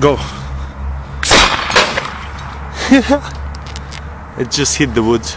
Go. it just hit the woods.